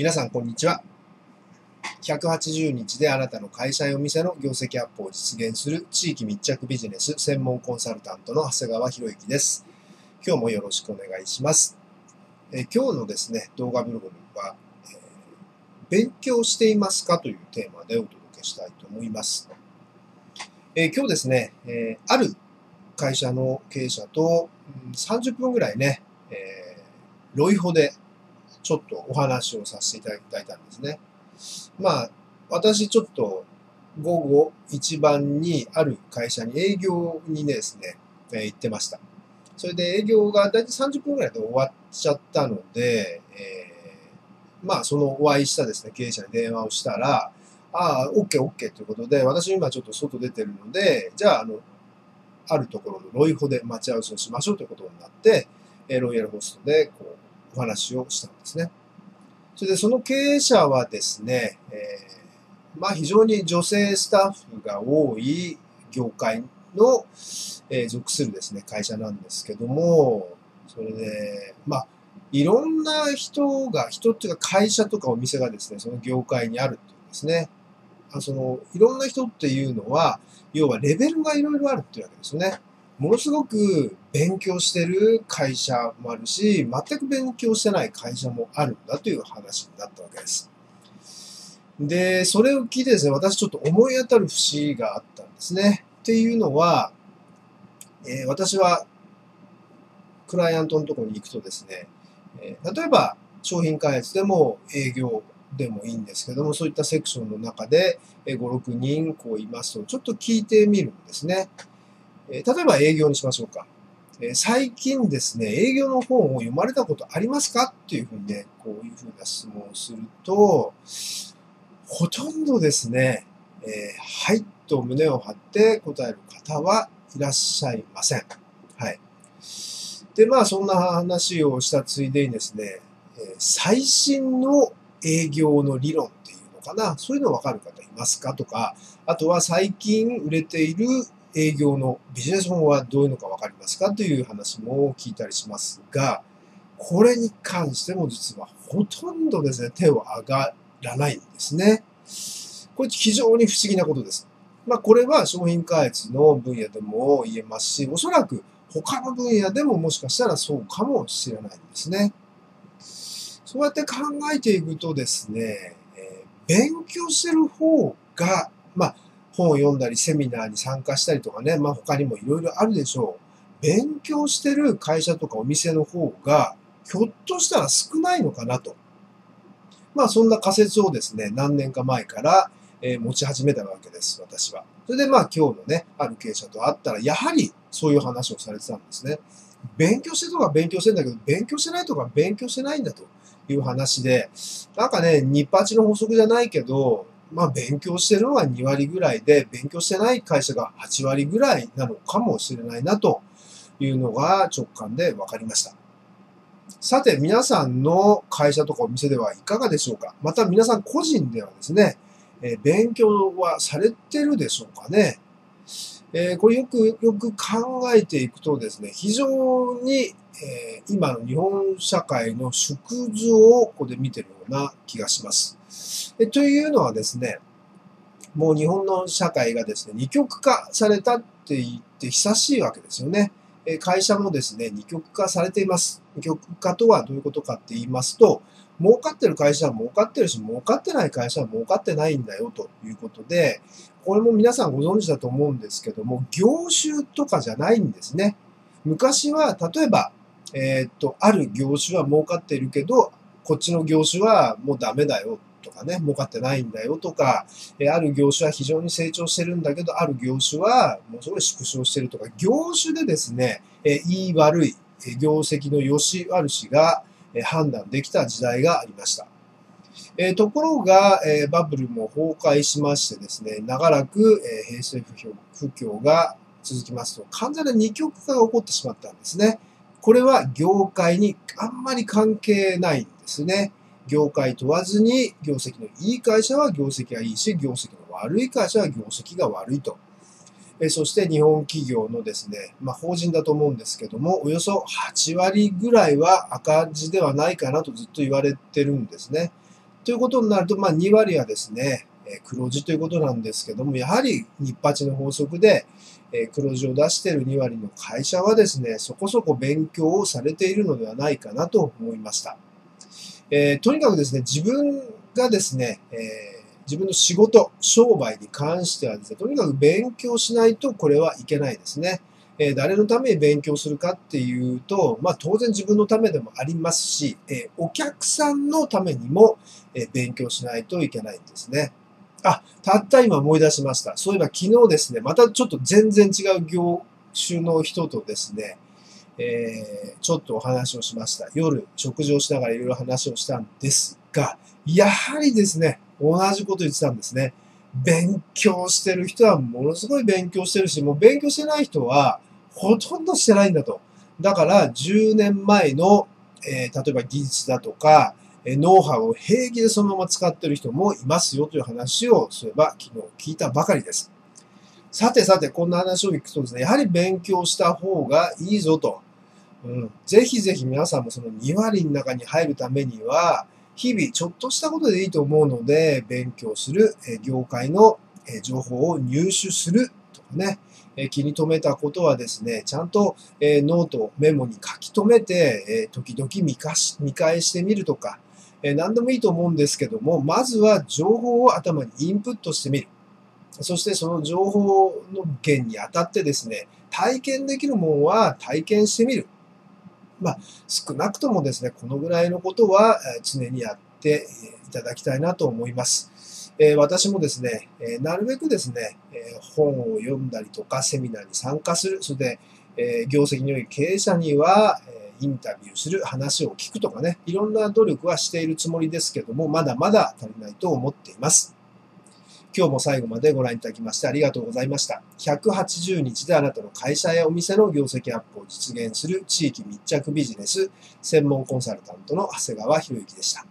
皆さん、こんにちは。180日であなたの会社やお店の業績アップを実現する地域密着ビジネス専門コンサルタントの長谷川博之です。今日もよろしくお願いします。え今日のですね、動画ブログは、えー勉強していますかというテーマでお届けしたいと思います。えー今日ですね、えーある会社の経営者と、うん30分ぐらいね、えーロイホでちょっとお話をさせていただいたんですね。まあ、私ちょっと午後一番にある会社に営業にですね、えー行ってました。それで営業がだいたい30分ぐらいで終わっちゃったので、えーまあそのお会いしたですね、経営者に電話をしたら、ああ、OK、OK ということで、私今ちょっと外出てるので、じゃあ、あの、あるところのロイホで待ち合わせをしましょうということになって、えーロイヤルホストでこうお話をしたんですね。それでその経営者はですね、えーまあ非常に女性スタッフが多い業界の、えー属するですね、会社なんですけども、それで、まあ、いろんな人が、人っていうか会社とかお店がですね、その業界にあるっていうんですね。あその、いろんな人っていうのは、要はレベルがいろいろあるっていうわけですよね。ものすごく勉強してる会社もあるし、全く勉強してない会社もあるんだという話になったわけです。で、それを聞いてですね、私ちょっと思い当たる節があったんですね。っていうのは、えー私はクライアントのところに行くとですね、えー例えば商品開発でも営業でもいいんですけども、そういったセクションの中で5、6人こういますと、ちょっと聞いてみるんですね。え例えば営業にしましょうか。え最近ですね、営業の本を読まれたことありますか？っていうふうにね、こういうふうな質問をすると、ほとんどですね、えーはいと胸を張って答える方はいらっしゃいません。はい。で、まあそんな話をしたついでにですね、え最新の営業の理論っていうのかな、そういうのわかる方いますか？とか、あとは最近売れている営業のビジネス本はどういうのかわかりますかという話も聞いたりしますが、これに関しても実はほとんどですね、手を挙がらないんですね。これ非常に不思議なことです。まあこれは商品開発の分野でも言えますし、おそらく他の分野でももしかしたらそうかもしれないんですね。そうやって考えていくとですね、えー勉強してる方が、まあ本を読んだりセミナーに参加したりとかね、まあ他にもいろいろあるでしょう。勉強してる会社とかお店の方が、ひょっとしたら少ないのかなと。まあそんな仮説をですね、何年か前から、え持ち始めたわけです、私は。それでまあ今日のね、ある経営者と会ったら、やはりそういう話をされてたんですね。勉強してとか勉強してんだけど、勉強してないとか勉強してないんだという話で、なんかね、ニッパチの法則じゃないけど、まあ勉強してるのが2割ぐらいで、勉強してない会社が8割ぐらいなのかもしれないなというのが直感で分かりました。さて、皆さんの会社とかお店ではいかがでしょうか？また皆さん個人ではですね、え勉強はされてるでしょうかね？えーこれよくよく考えていくとですね、非常に、え今の日本社会の縮図をここで見てるような気がします。えというのはですね、もう日本の社会がですね、二極化されたって言って久しいわけですよね。え会社もですね、二極化されています。二極化とはどういうことかって言いますと、儲かってる会社は儲かってるし、儲かってない会社は儲かってないんだよということで、これも皆さんご存知だと思うんですけども、業種とかじゃないんですね。昔は、例えば、えーっと、ある業種は儲かっているけど、こっちの業種はもうダメだよとかね、儲かってないんだよとか、えある業種は非常に成長してるんだけど、ある業種はもうすごい縮小してるとか、業種でですね、えーいい悪い、え業績の良し悪しが、え判断できた時代がありました。えところが、えバブルも崩壊しましてですね、長らく、え平成不況不況が続きますと、完全な二極化が起こってしまったんですね。これは業界にあんまり関係ないんですね。業界問わずに業績のいい会社は業績がいいし、業績の悪い会社は業績が悪いと。えそして日本企業のですね、まあ法人だと思うんですけども、およそ8割ぐらいは赤字ではないかなとずっと言われてるんですね。ということになると、まあ、2割はですね、え黒字ということなんですけども、やはり日八の法則で、え黒字を出している2割の会社はですね、そこそこ勉強をされているのではないかなと思いました。えー、とにかくですね、自分がですね、えー、自分の仕事、商売に関してはですね、とにかく勉強しないとこれはいけないですね。え誰のために勉強するかっていうと、まあ当然自分のためでもありますし、えお客さんのためにも、え勉強しないといけないんですね。あ、たった今思い出しました。そういえば昨日ですね、またちょっと全然違う業種の人とですね、えー、ちょっとお話をしました。夜、食事をしながらいろいろ話をしたんですが、やはりですね、同じこと言ってたんですね。勉強してる人はものすごい勉強してるし、もう勉強してない人はほとんどしてないんだと。だから10年前の、えー、例えば技術だとか、えノウハウを平気でそのまま使ってる人もいますよという話を、そういえば昨日聞いたばかりです。さてさて、こんな話を聞くとですね、やはり勉強した方がいいぞと。うん、ぜひぜひ皆さんもその2割の中に入るためには、日々ちょっとしたことでいいと思うので、勉強する、業界の情報を入手するとかね、気に留めたことはですね、ちゃんと、ノート、メモに書き留めて、時々見かし見返してみるとか、何でもいいと思うんですけども、まずは情報を頭にインプットしてみる。そしてその情報の源にあたってですね、体験できるものは体験してみる。まあ、少なくともですね、このぐらいのことは常にやっていただきたいなと思います。え私もですね、えなるべくですね、え本を読んだりとかセミナーに参加する、それで、え業績の良い経営者には、えインタビューする、話を聞くとかね、いろんな努力はしているつもりですけども、まだまだ足りないと思っています。今日も最後までご覧いただきましてありがとうございました。180日であなたの会社やお店の業績アップを実現する地域密着ビジネス専門コンサルタントの長谷川博之でした。